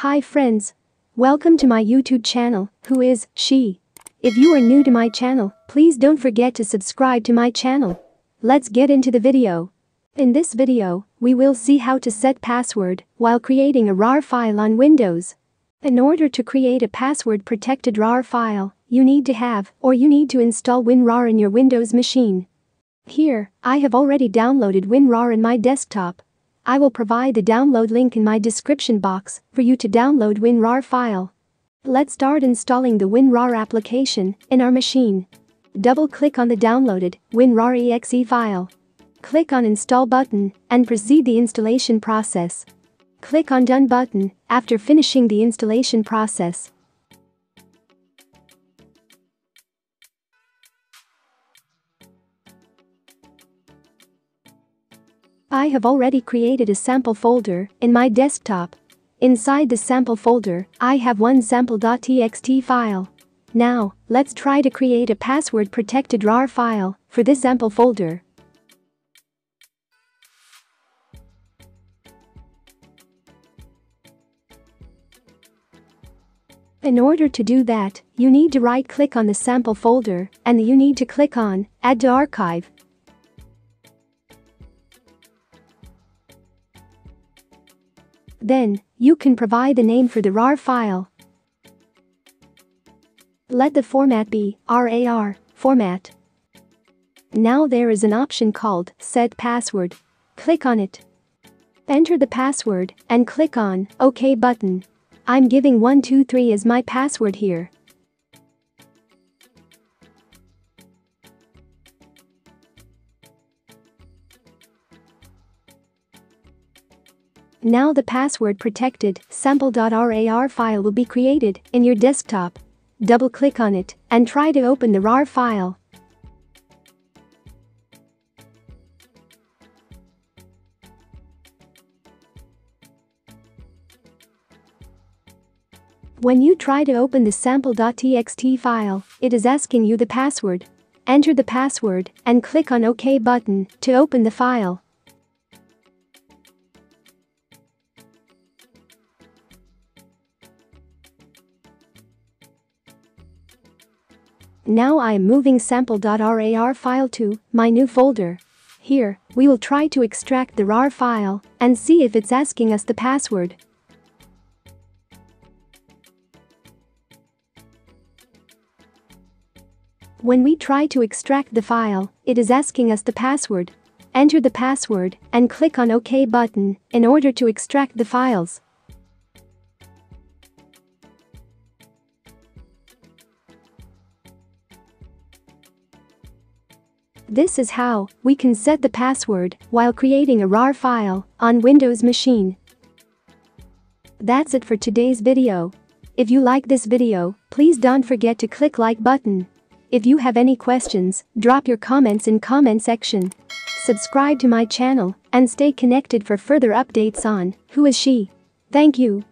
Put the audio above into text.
Hi friends. Welcome to my YouTube channel, who is she. If you are new to my channel, please don't forget to subscribe to my channel. Let's get into the video. In this video, we will see how to set password while creating a RAR file on Windows. In order to create a password protected RAR file, you need to have or you need to install WinRAR in your Windows machine. Here, I have already downloaded WinRAR in my desktop. I will provide the download link in my description box for you to download WinRAR file. Let's start installing the WinRAR application in our machine. Double-click on the downloaded WinRAR exe file. Click on Install button and proceed the installation process. Click on Done button after finishing the installation process. I have already created a sample folder in my desktop. Inside the sample folder, I have one sample.txt file. Now, let's try to create a password protected RAR file for this sample folder. In order to do that, you need to right click on the sample folder and you need to click on Add to Archive Then, you can provide the name for the RAR file. Let the format be RAR format. Now there is an option called Set Password. Click on it. Enter the password and click on OK button. I'm giving 123 as my password here. Now the password protected sample.rar file will be created in your desktop. Double-click on it and try to open the RAR file. When you try to open the sample.txt file, it is asking you the password. Enter the password and click on OK button to open the file. Now I am moving sample.rar file to my new folder. Here, we will try to extract the RAR file and see if it's asking us the password. When we try to extract the file, it is asking us the password. Enter the password and click on OK button in order to extract the files. This is how we can set the password while creating a RAR file on Windows machine. That's it for today's video. If you like this video, please don't forget to click like button. If you have any questions, drop your comments in comment section. Subscribe to my channel and stay connected for further updates on Who is She? Thank you.